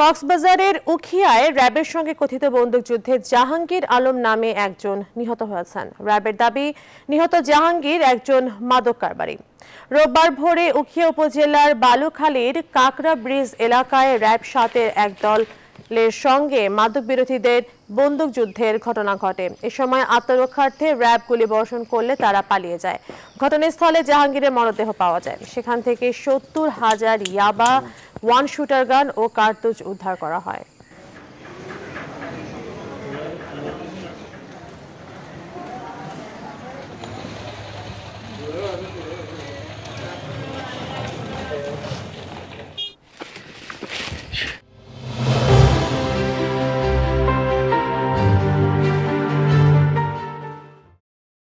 কক্সবাজারের উখিয়ায় র্যাবের সঙ্গে কথিত বন্দুকযুদ্ধে জাহাঙ্গীর আলম নামে একজন নিহত হয়েছেন। র্যাবের দাবি, নিহত জাহাঙ্গীর একজন মাদক কারবারি। রোববার ভোরে উখিয়া উপজেলার বালুখালীর কাকরা ব্রিজ এলাকায় র্যাব সাতের একদল এর সঙ্গে মাদক বিরোধীদের বন্দুকযুদ্ধের ঘটনা ঘটে। এ সময় আত্মরক্ষার্থে র্যাব গুলি বর্ষণ করলে তারা পালিয়ে যায়। ঘটনাস্থলে জাহাঙ্গীরের মরদেহ পাওয়া যায়। সেখান থেকে সত্তর হাজার ইয়াবা ওয়ান শুটার গান ও কার্তুজ উদ্ধার করা হয়।